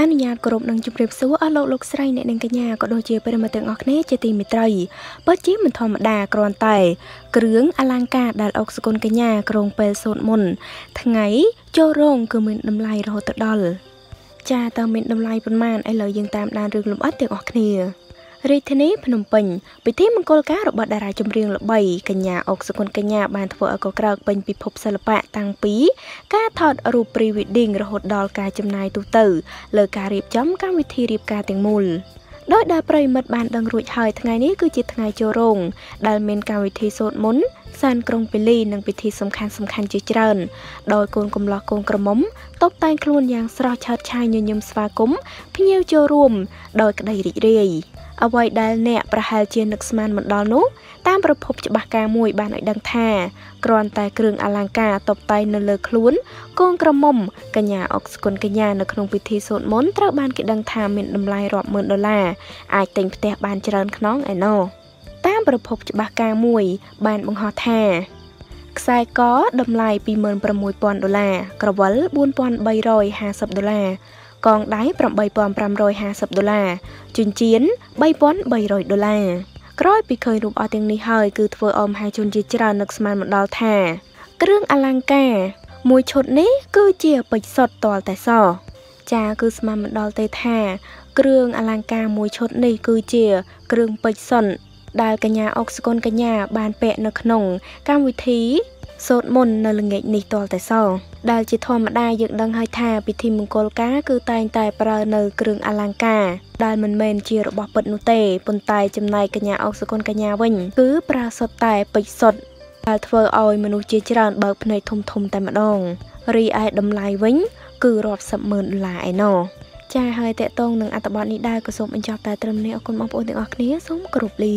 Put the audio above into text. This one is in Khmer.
អនុញ្ញាតគោរពនិងជម្រាបសួរអស់លោកលោកស្រីអ្នកនាងកញ្ញាក៏ដូចជាប្រិយមិត្តទាំងអស់គ្នាជាទីមេត្រីពិតជាមិនធម្មតាគ្រាន់តែ គ្រឿងអលង្ការដែលអុកសគុណកញ្ញាក្រុងពេលសូត្រមុន ថ្ងៃចូលរោងគឺមានតម្លៃរហូតដល់ចាតើមានតម្លៃប៉ុន្មានឥឡូវយើងតាមដានរឿងលម្អិតទាំងអស់គ្នា រាជធានីភ្នំពេញពិធីមង្គលការរបស់តារាចម្រៀងល្បីកញ្ញាអុកសុគន្ធកញ្ញាបានធ្វើឲ្យកក្រោកពេញពិភពសិល្បៈតាំងពីការថតរូប pre-wedding រហូតដល់ការចំណាយទូទៅ លើការរៀបចំកម្មវិធីរៀបការទាំងមូលដោយដែលប្រិមិត្តបានដឹងរួចហើយថ្ងៃនេះគឺជាថ្ងៃចូលរោងដែលមានកម្មវិធីសូត្រមន្តសានក្រុងពេលីនិងពិធីសំខាន់សំខាន់ជាច្រើនដោយកូនកំលោះកូនក្រមុំតបតែងខ្លួនយ៉ាងស្រស់ឆើតឆាយញញឹមស្វាគមន៍ភ្ញៀវចូលរួម ដោយក្តីរីករាយ អ្វីដែលអ្នកប្រហែលជានឹកស្មានមិនដល់នោះតាមប្រភពច្បាស់ការមួយបានឲ្យដឹងថាគ្រាន់តែគ្រឿងអលង្ការតុបតែងនៅលើខ្លួនកូនក្រមុំកញ្ញាអុកស្គុណកញ្ញានៅក្នុងពិធីសូត្រមន្តត្រូវបានគេដឹងថាមានតម្លៃរាប់ម៉ឺនដុល្លារអាចទិញផ្ទះបានច្រើនខ្នងឯណោះតាមប្រភពច្បាស់ការមួយបានបង្ហោះថាខ្សែកតម្លៃ26000ដុល្លារក្រវិល4350ដុល្លារ កងដៃ8550ដុល្លារចិញ្ចៀន3300ដុល្លារក្រោយពីឃើញរូបអស់ទាំងនេះហើយគឺធ្វើឲ្យមហាជនជាច្រើននឹកស្មានមកដល់ថា គ្រឿងអលង្ការ មួយឈុតនេះគឺជាពេជ្រសុទ្ធតលតែសចាគឺស្មានមកដល់ទេថា គ្រឿងអលង្ការមួយឈុតនេះគឺជា គ្រឿងពេជ្រសុទ្ធដែលកញ្ញាអុកសកុនកញ្ញាបានពាក់នៅក្នុងកម្មវិធី សូត្រមន្តនៅល្ងាចនេះទាល់តែសោដែលជាធម្មតាយើងដឹងហើយថាពិធីមង្គលការគឺតែងតែប្រើនៅគ្រឿងអលង្ការដែលមិនមែនជារបស់ពិតនោះទេប៉ុន្តែចំណែកកញ្ញាអុកសកុនកញ្ញាវិញ គឺប្រើសុទ្ធតែពេជ្រសុទ្ធដែលធ្វើឲ្យមនុស្សជាច្រើនបើកភ្នែកធំធំតែម្ដងរីឯតម្លៃវិញ គឺរាប់សិបម៉ឺនដុល្លារឯណោះចាហើយតកតងនឹងអត្ថបទនេះដែរក៏សូមបញ្ចប់តែត្រឹមនេះអរគុណបងប្អូនទាំងអស់គ្នាសូមគោរពលា